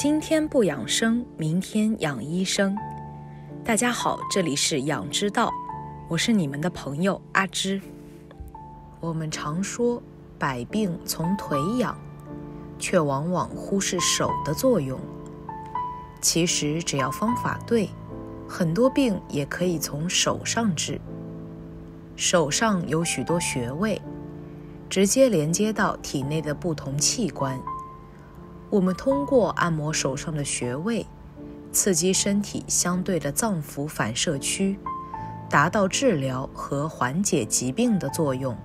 今天不养生，明天养医生。大家好，这里是养之道，我是你们的朋友阿芝。我们常说百病从腿养，却往往忽视手的作用。其实只要方法对，很多病也可以从手上治。手上有许多穴位，直接连接到体内的不同器官。我们通过按摩手上的穴位，刺激身体相对的脏腑反射区，达到治疗和缓解疾病的作用。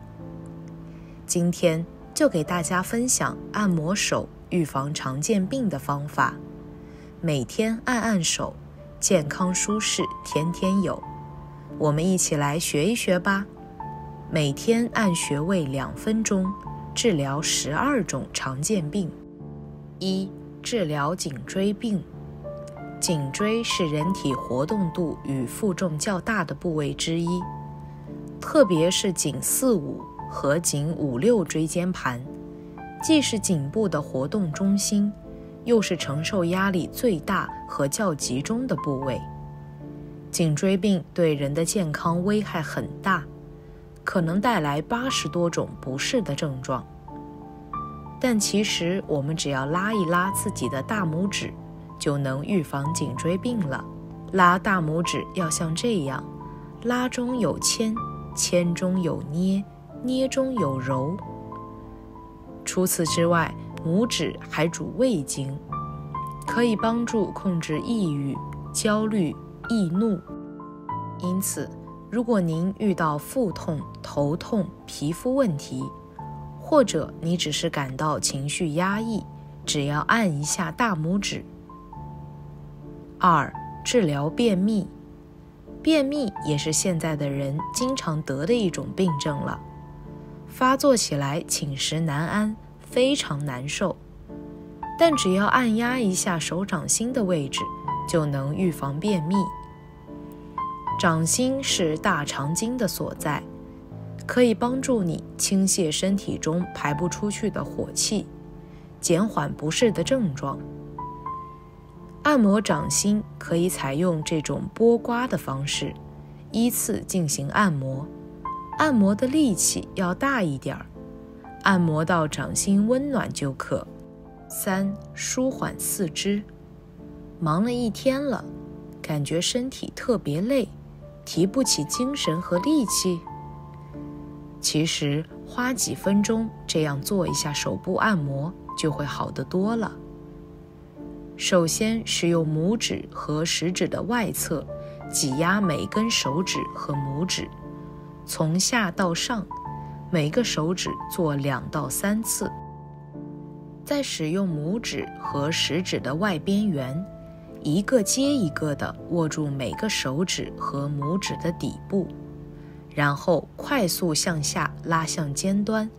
今天就给大家分享按摩手预防常见病的方法，每天按按手，健康舒适天天有。我们一起来学一学吧。每天按穴位两分钟，治疗十二种常见病。一、治疗颈椎病。颈椎是人体活动度与负重较大的部位之一，特别是颈四五和颈五六椎间盘，既是颈部的活动中心，又是承受压力最大和较集中的部位。颈椎病对人的健康危害很大，可能带来八十多种不适的症状。但其实，我们只要拉一拉自己的大拇指，就能预防颈椎病了。拉大拇指要像这样，拉中有牵，牵中有捏，捏中有揉。除此之外，拇指还主胃经，可以帮助控制抑郁、焦虑、易怒。因此，如果您遇到腹痛、头痛、皮肤问题，或者你只是感到情绪压抑，只要按一下大拇指。二、治疗便秘，便秘也是现在的人经常得的一种病症了，发作起来寝食难安，非常难受。但只要按压一下手掌心的位置，就能预防便秘。掌心是大肠经的所在。可以帮助你倾泻身体中排不出去的火气，减缓不适的症状。按摩掌心可以采用这种拨刮的方式，依次进行按摩，按摩的力气要大一点儿，按摩到掌心温暖就可。三、舒缓四肢。忙了一天了，感觉身体特别累，提不起精神和力气。其实花几分钟这样做一下手部按摩就会好得多了。首先是用拇指和食指的外侧挤压每根手指和拇指，从下到上，每个手指做两到三次。再使用拇指和食指的外边缘，一个接一个地握住每个手指和拇指的底部。然后快速向下拉向尖端，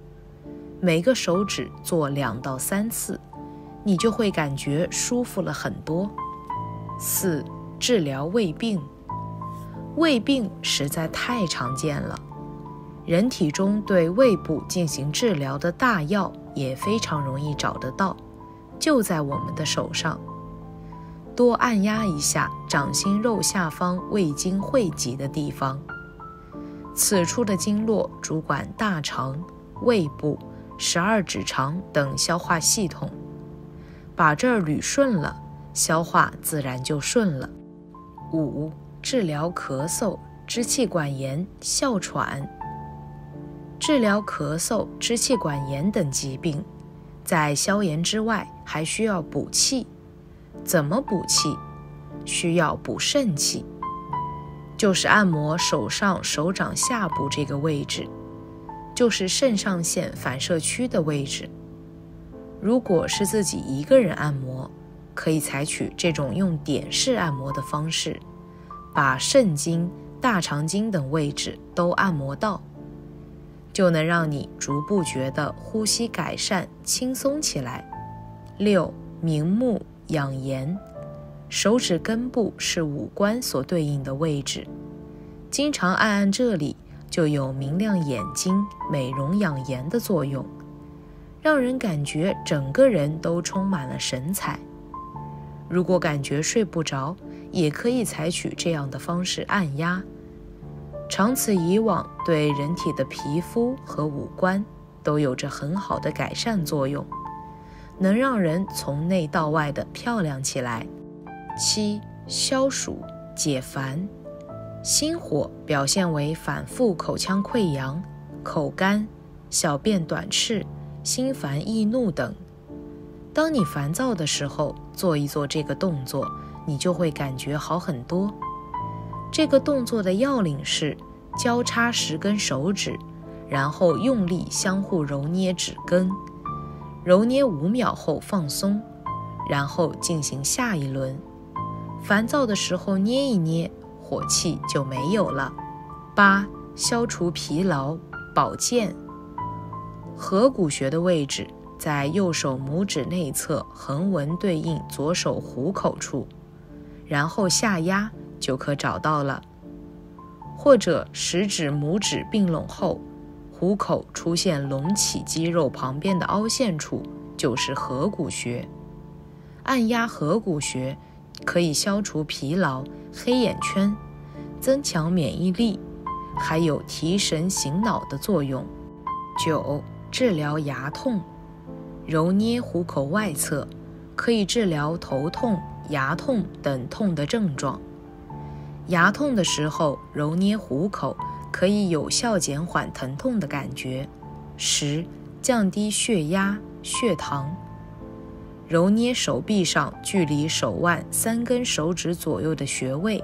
每个手指做两到三次，你就会感觉舒服了很多。四、治疗胃病。胃病实在太常见了，人体中对胃部进行治疗的大药也非常容易找得到，就在我们的手上。多按压一下掌心肉下方胃经汇集的地方。此处的经络主管大肠、胃部、十二指肠等消化系统，把这儿捋顺了，消化自然就顺了。五、治疗咳嗽、支气管炎、哮喘。治疗咳嗽、支气管炎等疾病，在消炎之外，还需要补气。怎么补气？需要补肾气。就是按摩手上手掌下部这个位置，就是肾上腺反射区的位置。如果是自己一个人按摩，可以采取这种用点式按摩的方式，把肾经、大肠经等位置都按摩到，就能让你逐步觉得呼吸改善、轻松起来。六、明目养颜。手指根部是五官所对应的位置，经常按按这里，就有明亮眼睛、美容养颜的作用，让人感觉整个人都充满了神采。如果感觉睡不着，也可以采取这样的方式按压。长此以往，对人体的皮肤和五官都有着很好的改善作用，能让人从内到外的漂亮起来。七、消暑解烦。心火表现为反复口腔溃疡、口干、小便短赤、心烦易怒等。当你烦躁的时候，做一做这个动作，你就会感觉好很多。这个动作的要领是交叉十根手指，然后用力相互揉捏指根，揉捏五秒后放松，然后进行下一轮。烦躁的时候捏一捏。火气就没有了。八、消除疲劳，保健。合谷穴的位置在右手拇指内侧横纹对应左手虎口处，然后下压就可找到了。或者食指、拇指并拢后，虎口出现隆起肌肉旁边的凹陷处，就是合谷穴。按压合谷穴。可以消除疲劳、黑眼圈，增强免疫力，还有提神醒脑的作用。九、治疗牙痛，揉捏虎口外侧，可以治疗头痛、牙痛等痛的症状。牙痛的时候，揉捏虎口可以有效减缓疼痛的感觉。十、降低血压、血糖。揉捏手臂上距离手腕三根手指左右的穴位，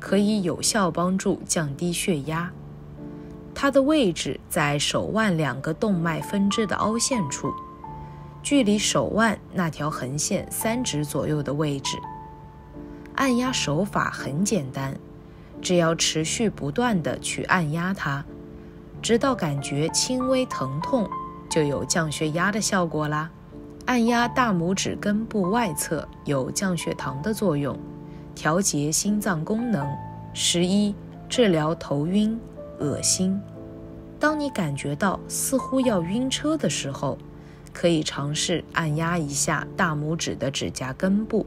可以有效帮助降低血压。它的位置在手腕两个动脉分支的凹陷处，距离手腕那条横线三指左右的位置。按压手法很简单，只要持续不断的去按压它，直到感觉轻微疼痛，就有降血压的效果啦。按压大拇指根部外侧有降血糖的作用，调节心脏功能。十一，治疗头晕、恶心。当你感觉到似乎要晕车的时候，可以尝试按压一下大拇指的指甲根部，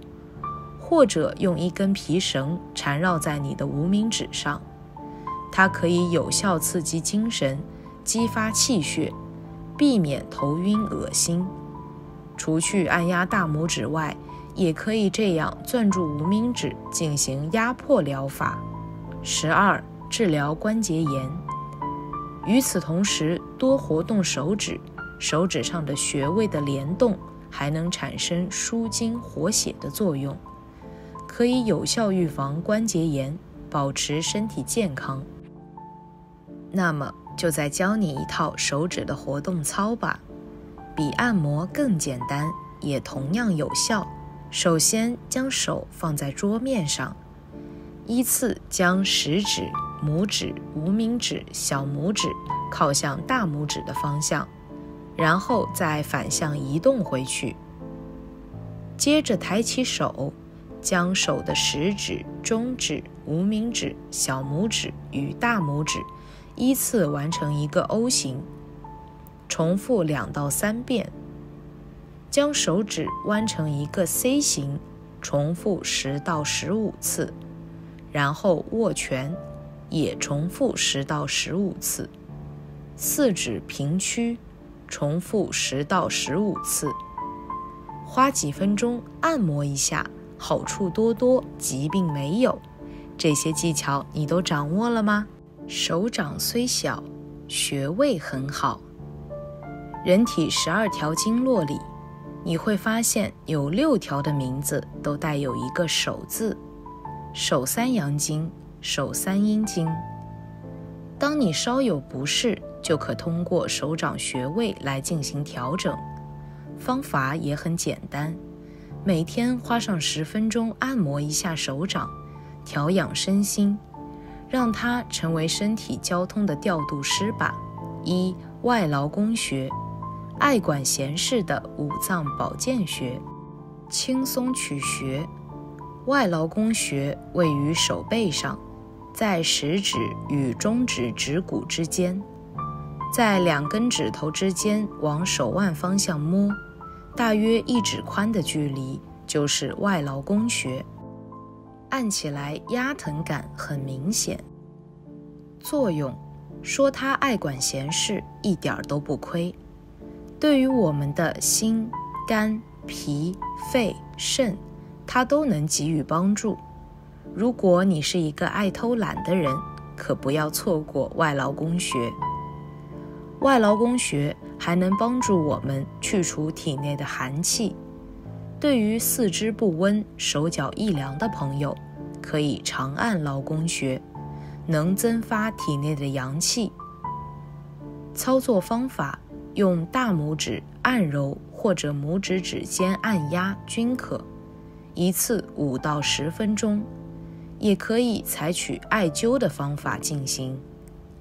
或者用一根皮绳缠绕在你的无名指上，它可以有效刺激精神，激发气血，避免头晕恶心。除去按压大拇指外，也可以这样攥住无名指进行压迫疗法。十二，治疗关节炎。与此同时，多活动手指，手指上的穴位的联动还能产生舒筋活血的作用，可以有效预防关节炎，保持身体健康。那么，就再教你一套手指的活动操吧。比按摩更简单，也同样有效。首先，将手放在桌面上，依次将食指、拇指、无名指、小拇指靠向大拇指的方向，然后再反向移动回去。接着抬起手，将手的食指、中指、无名指、小拇指与大拇指依次完成一个 O 型。重复两到三遍，将手指弯成一个 C 形，重复十到十五次，然后握拳，也重复十到十五次。四指平屈，重复十到十五次。花几分钟按摩一下，好处多多，疾病没有。这些技巧你都掌握了吗？手掌虽小，穴位很好。人体十二条经络里，你会发现有六条的名字都带有一个“手”字，手三阳经、手三阴经。当你稍有不适，就可通过手掌穴位来进行调整。方法也很简单，每天花上十分钟按摩一下手掌，调养身心，让它成为身体交通的调度师吧。一外劳宫穴。爱管闲事的五脏保健穴，轻松取穴。外劳宫穴位于手背上，在食指与中指指骨之间，在两根指头之间往手腕方向摸，大约一指宽的距离就是外劳宫穴，按起来压疼感很明显。作用，说它爱管闲事一点都不亏，对于我们的心、肝、脾、肺、肾，它都能给予帮助。如果你是一个爱偷懒的人，可不要错过外劳宫穴。外劳宫穴还能帮助我们去除体内的寒气。对于四肢不温、手脚易凉的朋友，可以长按劳宫穴，能增发体内的阳气。操作方法：用大拇指按揉或者拇指指尖按压均可，一次五到十分钟。也可以采取艾灸的方法进行。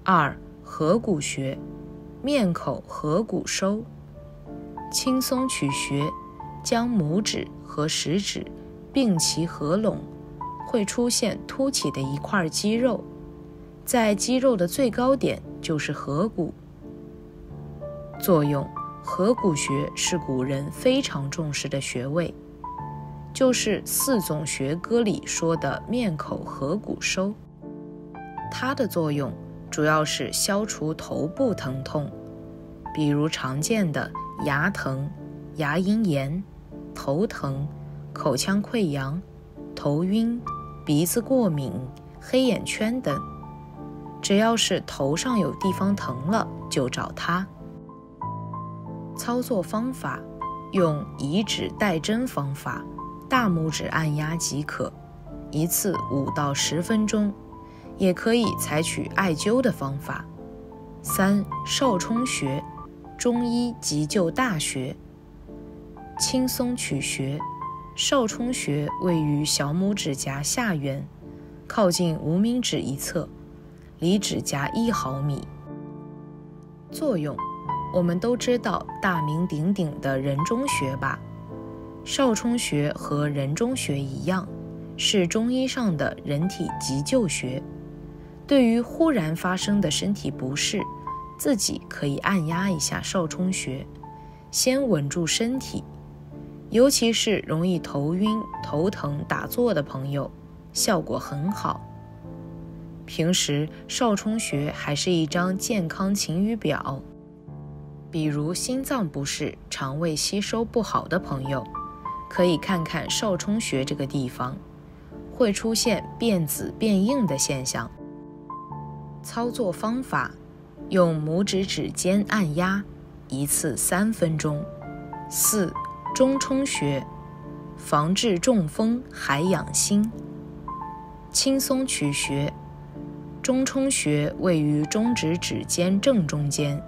二合谷穴，面口合谷收，轻松取穴，将拇指和食指并齐合拢，会出现凸起的一块肌肉，在肌肉的最高点就是合谷。作用：合谷穴是古人非常重视的穴位。就是四总学歌里说的面口合谷收，它的作用主要是消除头部疼痛，比如常见的牙疼、牙龈炎、头疼、口腔溃疡、头晕、鼻子过敏、黑眼圈等。只要是头上有地方疼了，就找它。操作方法：用以指代针方法。大拇指按压即可，一次五到十分钟，也可以采取艾灸的方法。三少冲穴，中医急救大穴，轻松取穴。少冲穴位于小拇指甲下缘，靠近无名指一侧，离指甲一毫米。作用，我们都知道大名鼎鼎的人中穴吧。少冲穴和人中穴一样，是中医上的人体急救穴。对于忽然发生的身体不适，自己可以按压一下少冲穴，先稳住身体。尤其是容易头晕、头疼、打坐的朋友，效果很好。平时少冲穴还是一张健康晴雨表，比如心脏不适、肠胃吸收不好的朋友。可以看看少冲穴这个地方，会出现变紫变硬的现象。操作方法：用拇指指尖按压，一次三分钟。四中冲穴，防治中风还养心。轻松取穴，中冲穴位于中指指尖正中间，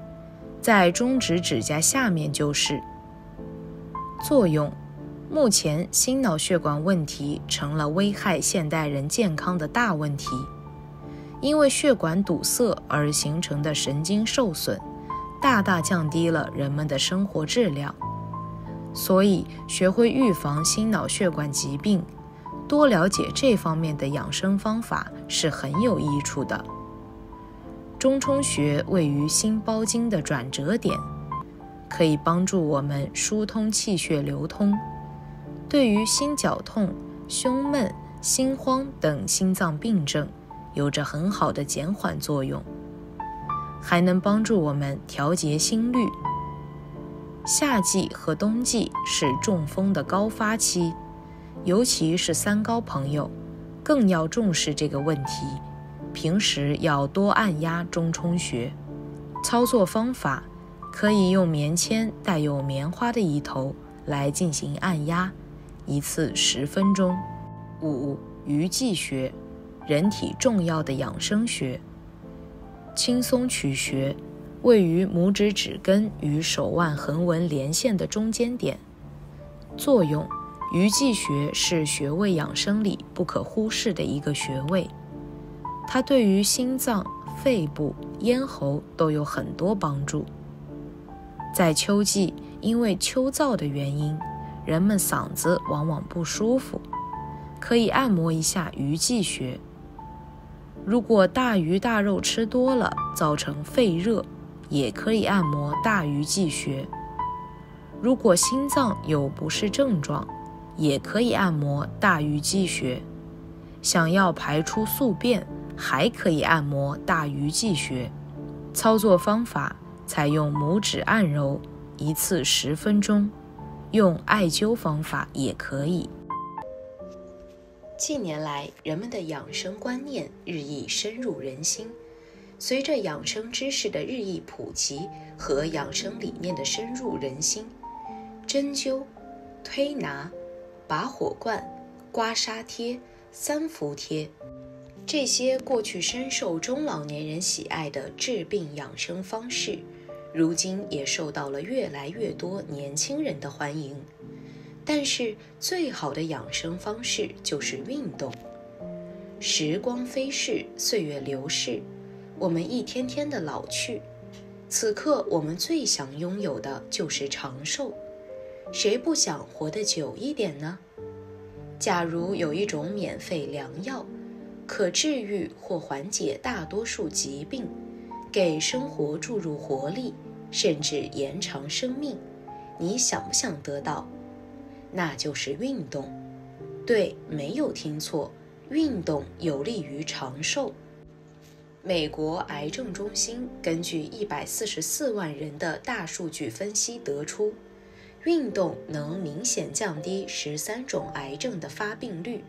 在中指指甲下面就是。作用。目前，心脑血管问题成了危害现代人健康的大问题。因为血管堵塞而形成的神经受损，大大降低了人们的生活质量。所以，学会预防心脑血管疾病，多了解这方面的养生方法是很有益处的。中冲穴位于心包经的转折点，可以帮助我们疏通气血流通。对于心绞痛、胸闷、心慌等心脏病症，有着很好的减缓作用，还能帮助我们调节心率。夏季和冬季是中风的高发期，尤其是三高朋友，更要重视这个问题。平时要多按压中冲穴。操作方法可以用棉签带有棉花的一头来进行按压。一次十分钟。五鱼际穴，人体重要的养生穴。轻松取穴，位于拇指指根与手腕横纹连线的中间点。作用：鱼际穴是穴位养生里不可忽视的一个穴位，它对于心脏、肺部、咽喉都有很多帮助。在秋季，因为秋燥的原因。人们嗓子往往不舒服，可以按摩一下鱼际穴。如果大鱼大肉吃多了，造成肺热，也可以按摩大鱼际穴。如果心脏有不适症状，也可以按摩大鱼际穴。想要排出宿便，还可以按摩大鱼际穴。操作方法：采用拇指按揉，一次十分钟。用艾灸方法也可以。近年来，人们的养生观念日益深入人心。随着养生知识的日益普及和养生理念的深入人心，针灸、推拿、拔火罐、刮痧贴、三伏贴，这些过去深受中老年人喜爱的治病养生方式，如今也受到了越来越多年轻人的欢迎。但是，最好的养生方式就是运动。时光飞逝，岁月流逝。我们一天天的老去，此刻我们最想拥有的就是长寿。谁不想活得久一点呢？假如有一种免费良药，可治愈或缓解大多数疾病，给生活注入活力，甚至延长生命，你想不想得到？那就是运动。对，没有听错，运动有利于长寿。美国癌症中心根据一百四十四万人的大数据分析得出，运动能明显降低十三种癌症的发病率，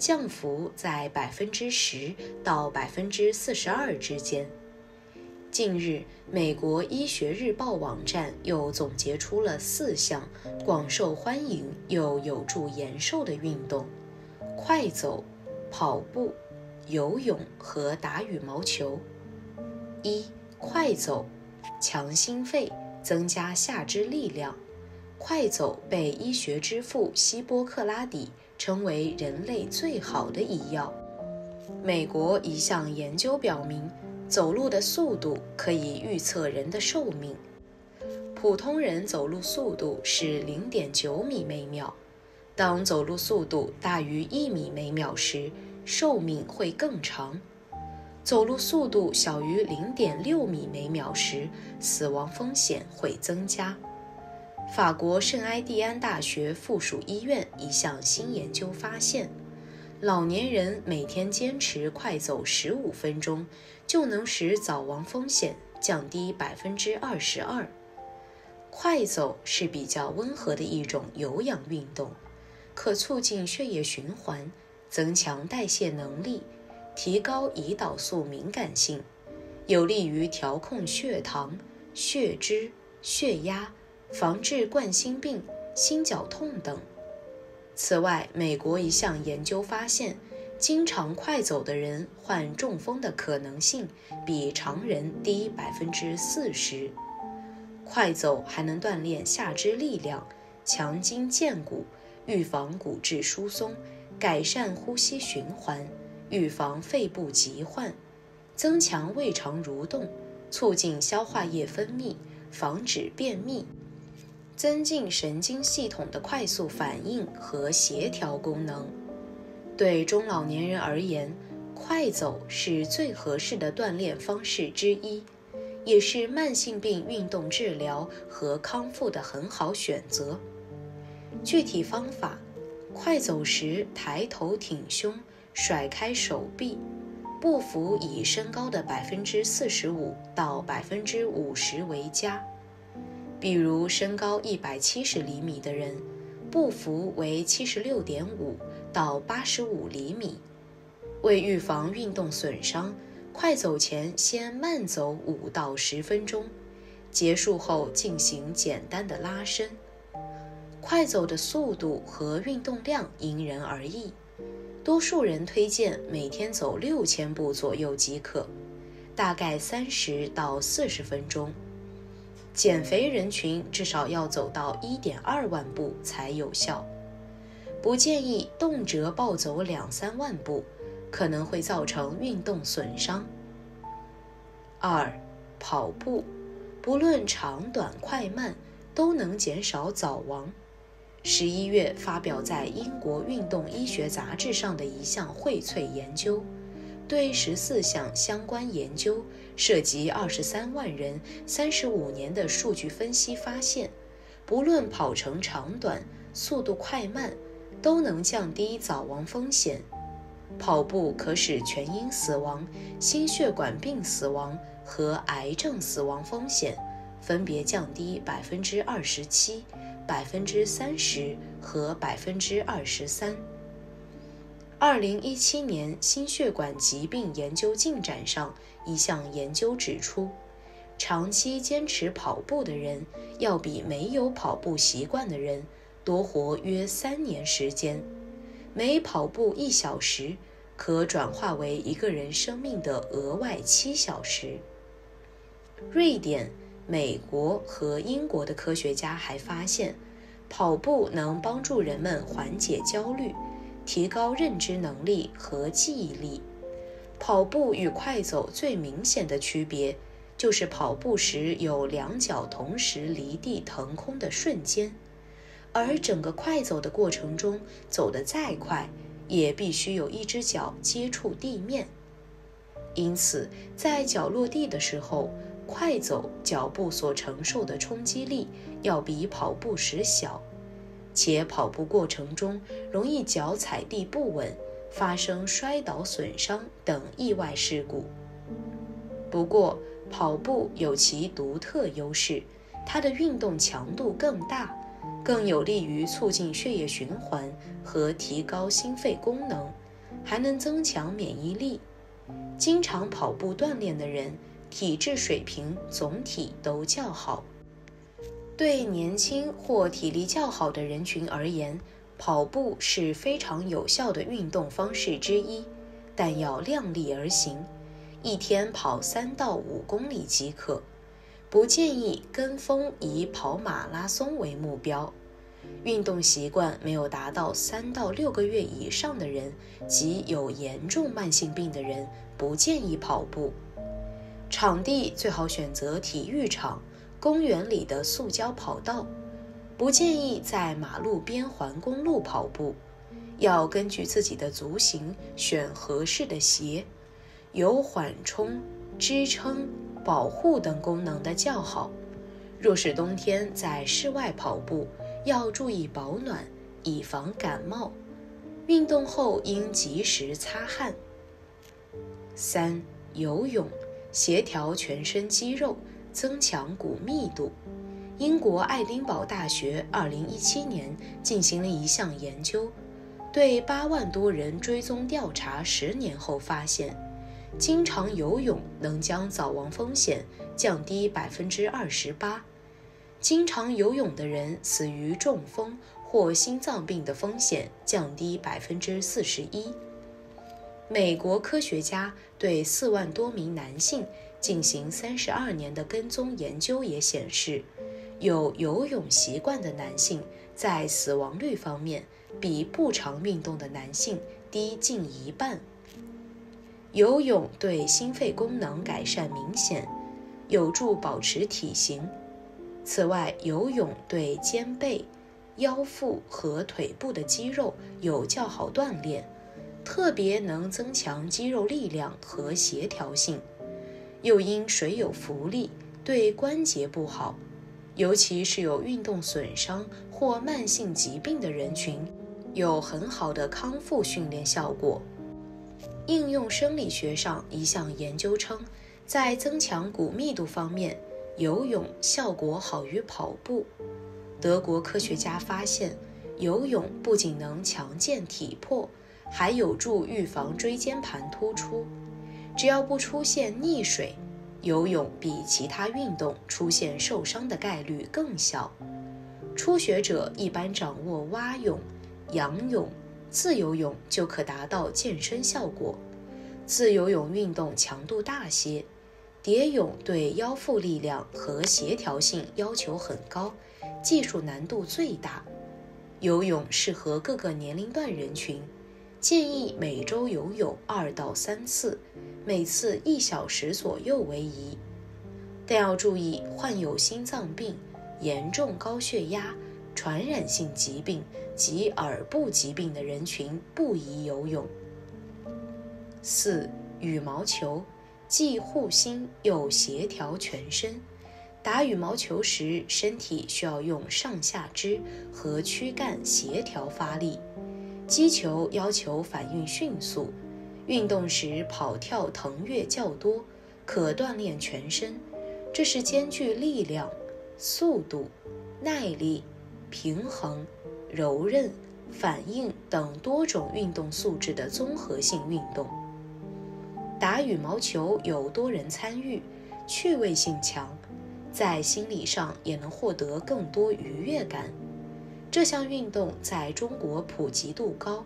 降幅在百分之十到百分之四十二之间。近日，美国医学日报网站又总结出了四项广受欢迎又有助延寿的运动：快走、跑步。游泳和打羽毛球。一、快走，强心肺，增加下肢力量。快走被医学之父希波克拉底称为人类最好的医药。美国一项研究表明，走路的速度可以预测人的寿命。普通人走路速度是零点九米每秒，当走路速度大于一米每秒时。寿命会更长，走路速度小于零点六米每秒时，死亡风险会增加。法国圣埃蒂安大学附属医院一项新研究发现，老年人每天坚持快走十五分钟，就能使早亡风险降低百分之二十二。快走是比较温和的一种有氧运动，可促进血液循环。增强代谢能力，提高胰岛素敏感性，有利于调控血糖、血脂、血压，防治冠心病、心绞痛等。此外，美国一项研究发现，经常快走的人患中风的可能性比常人低百分之四十。快走还能锻炼下肢力量，强筋健骨，预防骨质疏松。改善呼吸循环，预防肺部疾患，增强胃肠蠕动，促进消化液分泌，防止便秘，增进神经系统的快速反应和协调功能。对中老年人而言，快走是最合适的锻炼方式之一，也是慢性病运动治疗和康复的很好选择。具体方法。快走时，抬头挺胸，甩开手臂，步幅以身高的百分之四十五到百分之五十为佳。比如，身高一百七十厘米的人，步幅为七十六点五到八十五厘米。为预防运动损伤，快走前先慢走五到十分钟，结束后进行简单的拉伸。快走的速度和运动量因人而异，多数人推荐每天走六千步左右即可，大概三十到四十分钟。减肥人群至少要走到一点二万步才有效，不建议动辄暴走两三万步，可能会造成运动损伤。二，跑步，不论长短快慢，都能减少早亡。十一月发表在英国运动医学杂志上的一项荟萃研究，对十四项相关研究涉及二十三万人、三十五年的数据分析发现，不论跑程长短、速度快慢，都能降低早亡风险。跑步可使全因死亡、心血管病死亡和癌症死亡风险分别降低百分之二十七、百分之三十和百分之二十三。二零一七年心血管疾病研究进展上一项研究指出，长期坚持跑步的人要比没有跑步习惯的人多活约三年时间。每跑步一小时，可转化为一个人生命的额外七小时。瑞典、美国和英国的科学家还发现，跑步能帮助人们缓解焦虑，提高认知能力和记忆力。跑步与快走最明显的区别，就是跑步时有两脚同时离地腾空的瞬间。而整个快走的过程中，走得再快，也必须有一只脚接触地面。因此，在脚落地的时候，快走脚步所承受的冲击力要比跑步时小，且跑步过程中容易脚踩地不稳，发生摔倒、损伤等意外事故。不过，跑步有其独特优势，它的运动强度更大。更有利于促进血液循环和提高心肺功能，还能增强免疫力。经常跑步锻炼的人，体质水平总体都较好。对年轻或体力较好的人群而言，跑步是非常有效的运动方式之一，但要量力而行，一天跑三到五公里即可。不建议跟风以跑马拉松为目标。运动习惯没有达到三到六个月以上的人及有严重慢性病的人，不建议跑步。场地最好选择体育场、公园里的塑胶跑道，不建议在马路边环公路跑步。要根据自己的足型选合适的鞋，有缓冲、支撑。保护等功能的较好。若是冬天在室外跑步，要注意保暖，以防感冒。运动后应及时擦汗。三、游泳协调全身肌肉，增强骨密度。英国爱丁堡大学2017年进行了一项研究，对8万多人追踪调查，十年后发现。经常游泳能将早亡风险降低百分之二十八。经常游泳的人死于中风或心脏病的风险降低百分之四十一。美国科学家对四万多名男性进行三十二年的跟踪研究也显示，有游泳习惯的男性在死亡率方面比不常运动的男性低近一半。游泳对心肺功能改善明显，有助保持体型。此外，游泳对肩背、腰腹和腿部的肌肉有较好锻炼，特别能增强肌肉力量和协调性。又因水有浮力，对关节不好，尤其是有运动损伤或慢性疾病的人群，有很好的康复训练效果。应用生理学上一项研究称，在增强骨密度方面，游泳效果好于跑步。德国科学家发现，游泳不仅能强健体魄，还有助预防椎间盘突出。只要不出现溺水，游泳比其他运动出现受伤的概率更小。初学者一般掌握蛙泳、仰泳。自由泳就可达到健身效果。自由泳运动强度大些，蝶泳对腰腹力量和协调性要求很高，技术难度最大。游泳适合各个年龄段人群，建议每周游泳二到三次，每次一小时左右为宜。但要注意，患有心脏病、严重高血压。传染性疾病及耳部疾病的人群不宜游泳。四、羽毛球既护心又协调全身。打羽毛球时，身体需要用上下肢和躯干协调发力，击球要求反应迅速，运动时跑跳腾跃较多，可锻炼全身。这是兼具力量、速度、耐力、平衡、柔韧、反应等多种运动素质的综合性运动。打羽毛球有多人参与，趣味性强，在心理上也能获得更多愉悦感。这项运动在中国普及度高，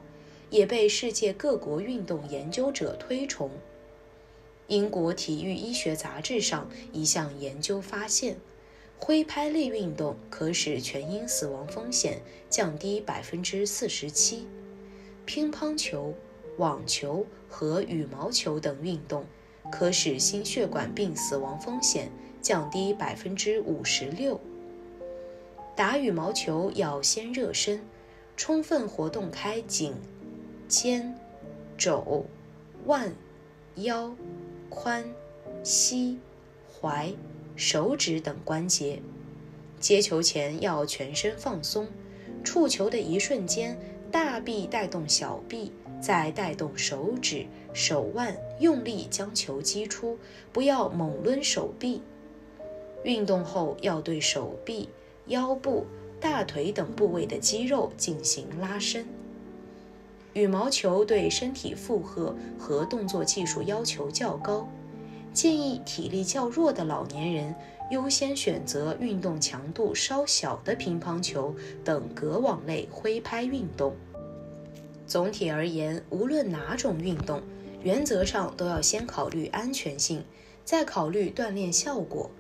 也被世界各国运动研究者推崇。英国体育医学杂志上一项研究发现，挥拍类运动可使全因死亡风险降低百分之四十七。乒乓球。网球和羽毛球等运动可使心血管病死亡风险降低百分之五十六。打羽毛球要先热身，充分活动开颈、肩、肘、腕、腰、髋、膝、踝、手指等关节。接球前要全身放松，触球的一瞬间，大臂带动小臂。再带动手指、手腕，用力将球击出，不要猛抡手臂。运动后要对手臂、腰部、大腿等部位的肌肉进行拉伸。羽毛球对身体负荷和动作技术要求较高，建议体力较弱的老年人优先选择运动强度稍小的乒乓球等隔网类挥拍运动。总体而言，无论哪种运动，原则上都要先考虑安全性，再考虑锻炼效果。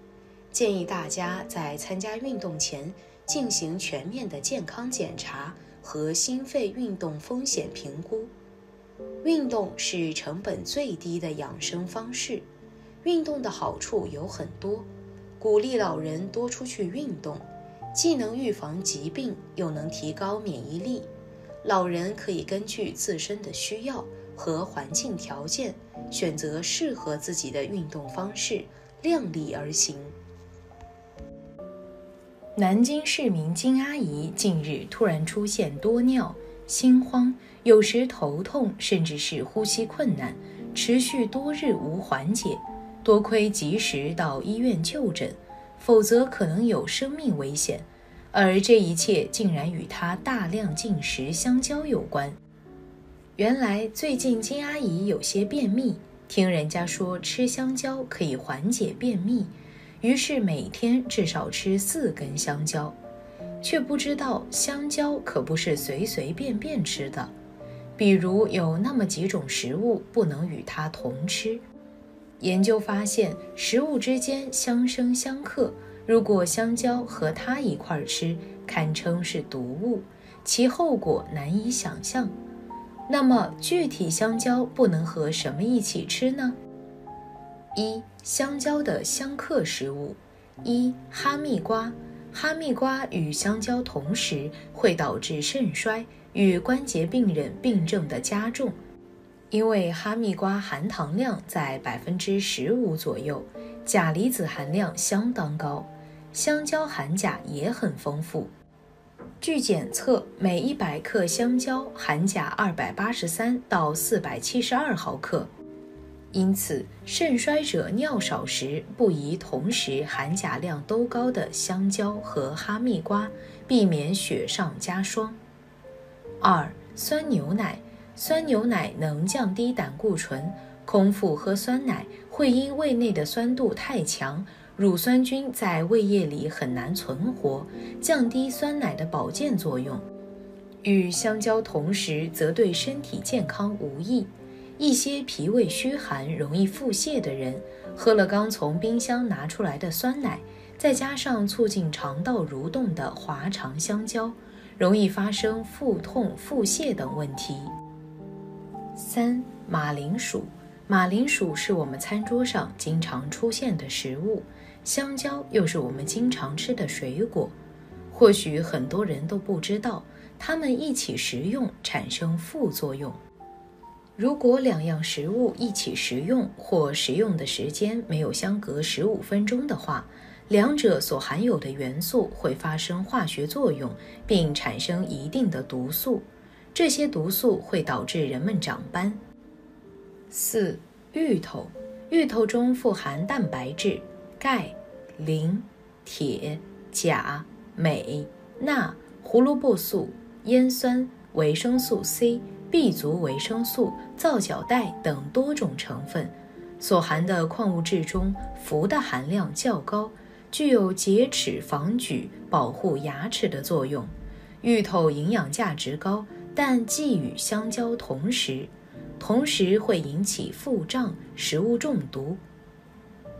建议大家在参加运动前进行全面的健康检查和心肺运动风险评估。运动是成本最低的养生方式，运动的好处有很多，鼓励老人多出去运动，既能预防疾病，又能提高免疫力。老人可以根据自身的需要和环境条件，选择适合自己的运动方式，量力而行。南京市民金阿姨近日突然出现多尿、心慌，有时头痛，甚至是呼吸困难，持续多日无缓解，多亏及时到医院就诊，否则可能有生命危险。而这一切竟然与她大量进食香蕉有关。原来最近金阿姨有些便秘，听人家说吃香蕉可以缓解便秘，于是每天至少吃四根香蕉，却不知道香蕉可不是随随便便吃的，比如有那么几种食物不能与它同吃。研究发现，食物之间相生相克。如果香蕉和它一块吃，堪称是毒物，其后果难以想象。那么，具体香蕉不能和什么一起吃呢？一、香蕉的相克食物：一、哈密瓜。哈密瓜与香蕉同时会导致肾衰与关节病人病症的加重，因为哈密瓜含糖量在百分之十五左右，钾离子含量相当高。香蕉含钾也很丰富，据检测，每一百克香蕉含钾二百八十三到四百七十二毫克。因此，肾衰者尿少时不宜同时含钾量都高的香蕉和哈密瓜，避免雪上加霜。二、酸牛奶，酸牛奶能降低胆固醇，空腹喝酸奶会因胃内的酸度太强。乳酸菌在胃液里很难存活，降低酸奶的保健作用。与香蕉同时，则对身体健康无益。一些脾胃虚寒、容易腹泻的人，喝了刚从冰箱拿出来的酸奶，再加上促进肠道蠕动的滑肠香蕉，容易发生腹痛、腹泻等问题。三、马铃薯。马铃薯是我们餐桌上经常出现的食物。香蕉又是我们经常吃的水果，或许很多人都不知道，它们一起食用产生副作用。如果两样食物一起食用，或食用的时间没有相隔十五分钟的话，两者所含有的元素会发生化学作用，并产生一定的毒素。这些毒素会导致人们长斑。四、芋头，芋头中富含蛋白质、钙、磷、铁、钾、镁、钠、胡萝卜素、烟酸、维生素 C、B 族维生素、皂角带等多种成分。所含的矿物质中氟的含量较高，具有洁齿防龋、保护牙齿的作用。芋头营养价值高，但忌与香蕉同食，同时会引起腹胀、食物中毒。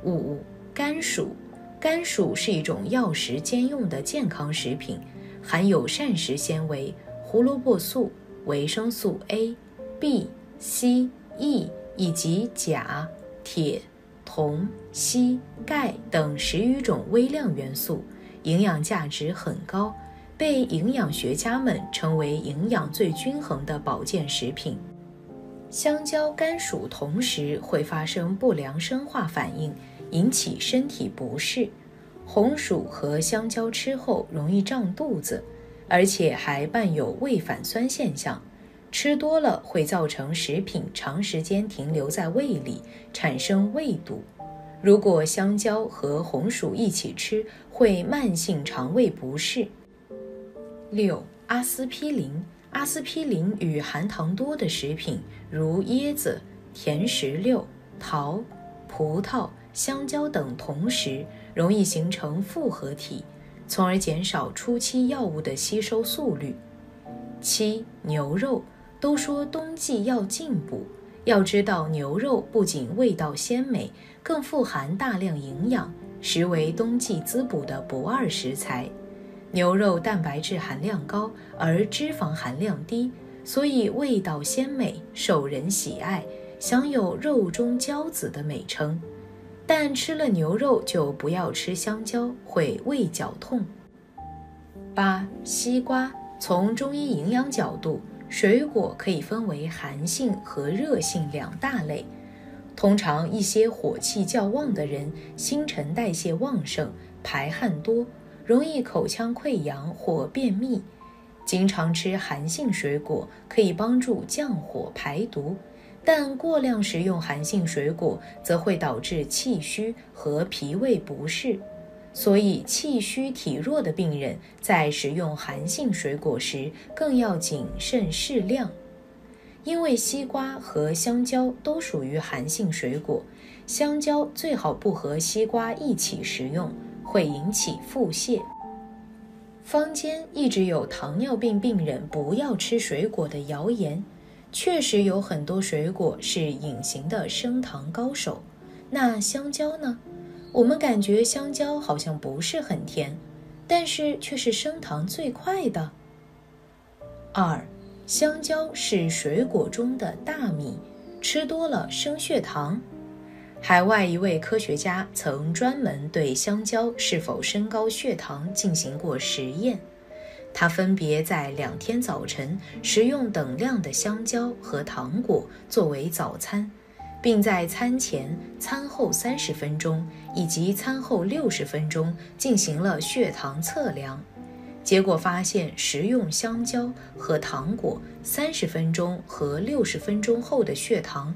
五、甘薯，甘薯是一种药食兼用的健康食品，含有膳食纤维、胡萝卜素、维生素 A、B、C、E 以及钾。铁、铜、硒、钙等十余种微量元素，营养价值很高，被营养学家们称为营养最均衡的保健食品。香蕉、甘薯同时会发生不良生化反应，引起身体不适。红薯和香蕉吃后容易胀肚子，而且还伴有胃反酸现象。吃多了会造成食品长时间停留在胃里，产生胃堵。如果香蕉和红薯一起吃，会慢性肠胃不适。六、阿司匹林，阿司匹林与含糖多的食品，如椰子、甜石榴、桃、葡萄、香蕉等同食，容易形成复合体，从而减少初期药物的吸收速率。七、牛肉。都说冬季要进补，要知道牛肉不仅味道鲜美，更富含大量营养，实为冬季滋补的不二食材。牛肉蛋白质含量高，而脂肪含量低，所以味道鲜美，受人喜爱，享有“肉中骄子”的美称。但吃了牛肉就不要吃香蕉，会胃绞痛。八、西瓜，从中医营养角度。水果可以分为寒性和热性两大类。通常一些火气较旺的人，新陈代谢旺盛，排汗多，容易口腔溃疡或便秘。经常吃寒性水果可以帮助降火排毒，但过量食用寒性水果则会导致气虚和脾胃不适。所以，气虚体弱的病人在食用寒性水果时，更要谨慎适量。因为西瓜和香蕉都属于寒性水果，香蕉最好不和西瓜一起食用，会引起腹泻。坊间一直有糖尿病病人不要吃水果的谣言，确实有很多水果是隐形的升糖高手。那香蕉呢？我们感觉香蕉好像不是很甜，但是却是升糖最快的。二，香蕉是水果中的大米，吃多了升血糖。海外一位科学家曾专门对香蕉是否升高血糖进行过实验，他分别在两天早晨食用等量的香蕉和糖果作为早餐。并在餐前、餐后三十分钟以及餐后六十分钟进行了血糖测量，结果发现，食用香蕉和糖果三十分钟和六十分钟后的血糖，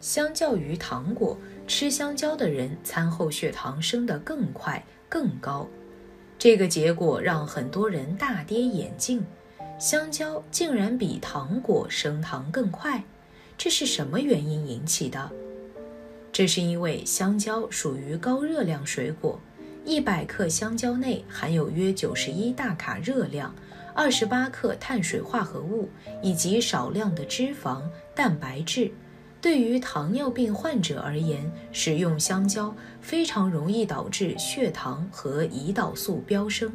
相较于糖果，吃香蕉的人餐后血糖升得更快、更高。这个结果让很多人大跌眼镜，香蕉竟然比糖果升糖更快。这是什么原因引起的？这是因为香蕉属于高热量水果，一百克香蕉内含有约九十一大卡热量，二十八克碳水化合物以及少量的脂肪、蛋白质。对于糖尿病患者而言，食用香蕉非常容易导致血糖和胰岛素飙升，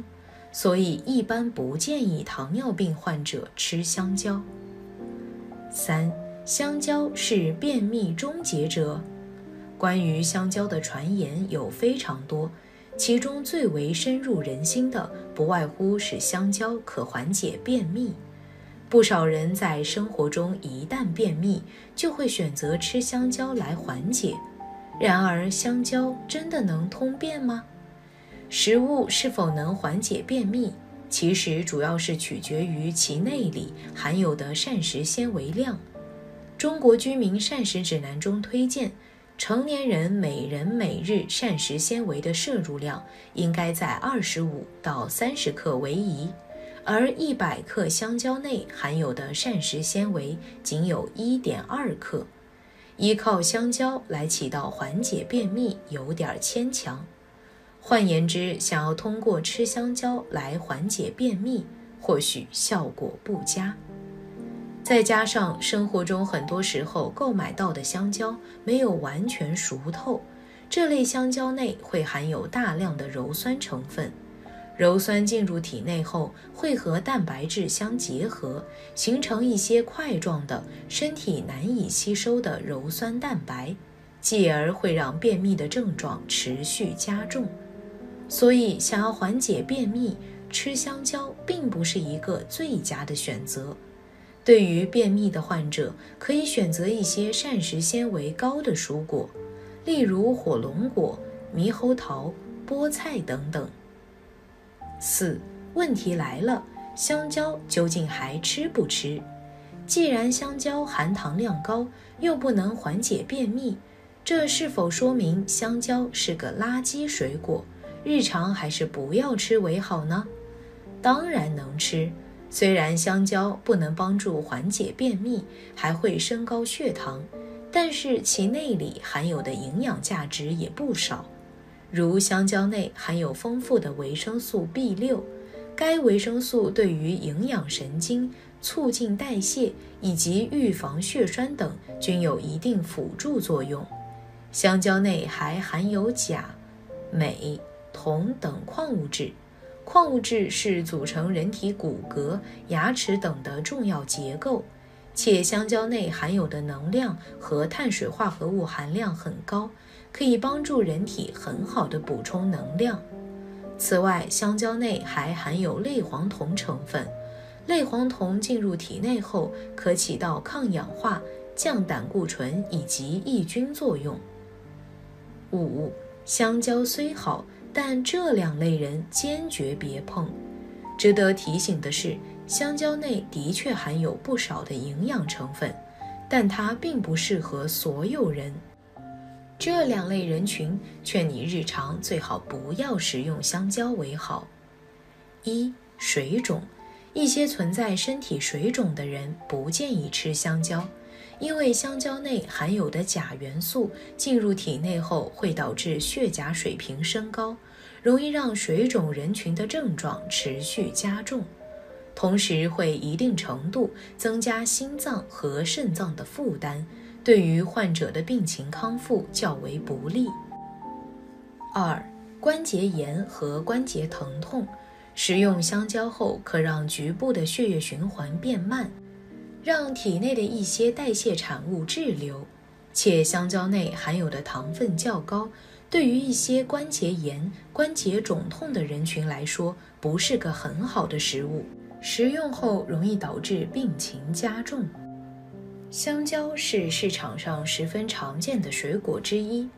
所以一般不建议糖尿病患者吃香蕉。三。香蕉是便秘终结者。关于香蕉的传言有非常多，其中最为深入人心的，不外乎是香蕉可缓解便秘。不少人在生活中一旦便秘，就会选择吃香蕉来缓解。然而，香蕉真的能通便吗？食物是否能缓解便秘？其实主要是取决于其内里含有的膳食纤维量。中国居民膳食指南中推荐，成年人每人每日膳食纤维的摄入量应该在二十五到三十克为宜，而一百克香蕉内含有的膳食纤维仅有一点二克，依靠香蕉来起到缓解便秘有点牵强。换言之，想要通过吃香蕉来缓解便秘，或许效果不佳。再加上生活中很多时候购买到的香蕉没有完全熟透，这类香蕉内会含有大量的鞣酸成分。鞣酸进入体内后会和蛋白质相结合，形成一些块状的、身体难以吸收的鞣酸蛋白，继而会让便秘的症状持续加重。所以，想要缓解便秘，吃香蕉并不是一个最佳的选择。对于便秘的患者，可以选择一些膳食纤维高的蔬果，例如火龙果、猕猴桃、菠菜等等。四，问题来了，香蕉究竟还吃不吃？既然香蕉含糖量高，又不能缓解便秘，这是否说明香蕉是个垃圾水果？日常还是不要吃为好呢？当然能吃。虽然香蕉不能帮助缓解便秘，还会升高血糖，但是其内里含有的营养价值也不少。如香蕉内含有丰富的维生素 B 六，该维生素对于营养神经、促进代谢以及预防血栓等均有一定辅助作用。香蕉内还含有钾、镁、铜等矿物质。矿物质是组成人体骨骼、牙齿等的重要结构，且香蕉内含有的能量和碳水化合物含量很高，可以帮助人体很好的补充能量。此外，香蕉内还含有类黄酮成分，类黄酮进入体内后可起到抗氧化、降胆固醇以及抑菌作用。五，香蕉虽好。但这两类人坚决别碰。值得提醒的是，香蕉内的确含有不少的营养成分，但它并不适合所有人。这两类人群，劝你日常最好不要食用香蕉为好。一、水肿，一些存在身体水肿的人不建议吃香蕉。因为香蕉内含有的钾元素进入体内后，会导致血钾水平升高，容易让水肿人群的症状持续加重，同时会一定程度增加心脏和肾脏的负担，对于患者的病情康复较为不利。二、关节炎和关节疼痛，食用香蕉后可让局部的血液循环变慢。让体内的一些代谢产物滞留，且香蕉内含有的糖分较高，对于一些关节炎、关节肿痛的人群来说，不是个很好的食物。食用后容易导致病情加重。香蕉是市场上十分常见的水果之一，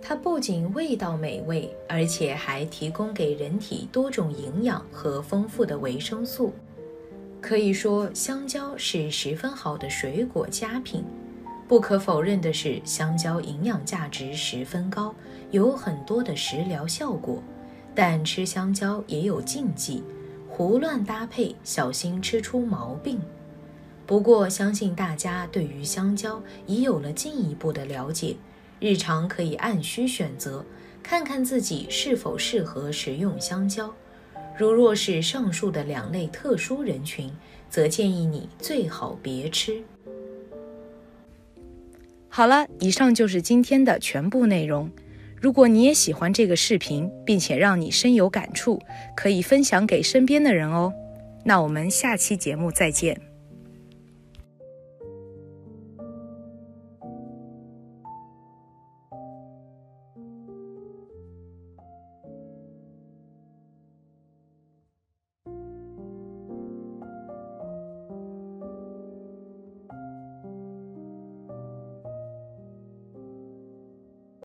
它不仅味道美味，而且还提供给人体多种营养和丰富的维生素。可以说，香蕉是十分好的水果佳品。不可否认的是，香蕉营养价值十分高，有很多的食疗效果。但吃香蕉也有禁忌，胡乱搭配，小心吃出毛病。不过，相信大家对于香蕉已有了进一步的了解，日常可以按需选择，看看自己是否适合食用香蕉。如若是上述的两类特殊人群，则建议你最好别吃。好了，以上就是今天的全部内容。如果你也喜欢这个视频，并且让你深有感触，可以分享给身边的人哦。那我们下期节目再见。